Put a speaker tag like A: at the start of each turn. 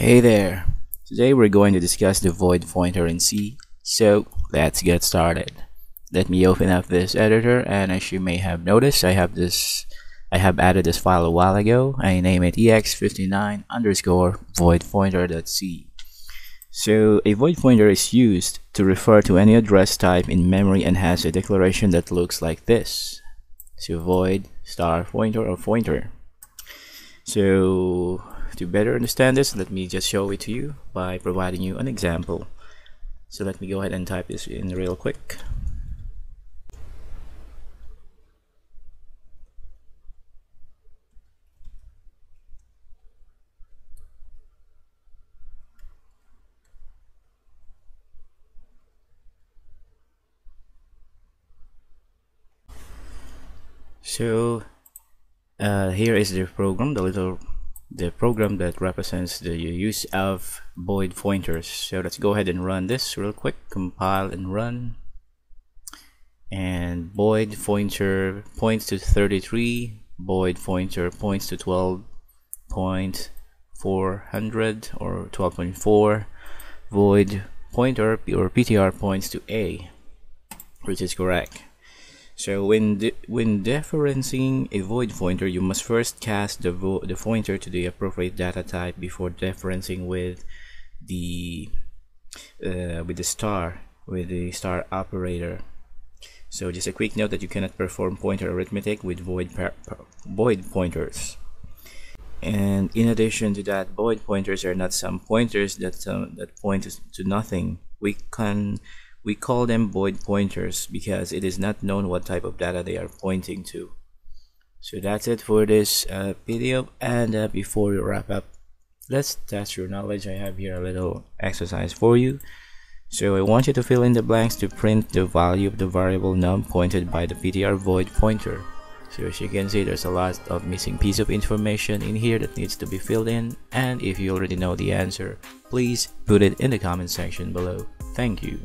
A: Hey there! Today we're going to discuss the void pointer in C, so let's get started. Let me open up this editor and as you may have noticed I have this I have added this file a while ago. I name it ex59 underscore void pointer.c. So a void pointer is used to refer to any address type in memory and has a declaration that looks like this. So void star pointer or pointer. So to better understand this, let me just show it to you by providing you an example. So let me go ahead and type this in real quick. So uh, here is the program, the little the program that represents the use of void pointers. So let's go ahead and run this real quick, compile and run. And void pointer points to 33, void pointer points to 12.400 or 12.4, void pointer or PTR points to A, which is correct. So when de when dereferencing a void pointer, you must first cast the the pointer to the appropriate data type before dereferencing with the uh, with the star with the star operator. So just a quick note that you cannot perform pointer arithmetic with void void pointers. And in addition to that, void pointers are not some pointers that uh, that point to nothing. We can we call them void pointers because it is not known what type of data they are pointing to. So that's it for this uh, video and uh, before we wrap up, let's test your knowledge. I have here a little exercise for you. So I want you to fill in the blanks to print the value of the variable num pointed by the PTR void pointer. So as you can see there's a lot of missing piece of information in here that needs to be filled in and if you already know the answer please put it in the comment section below. Thank you.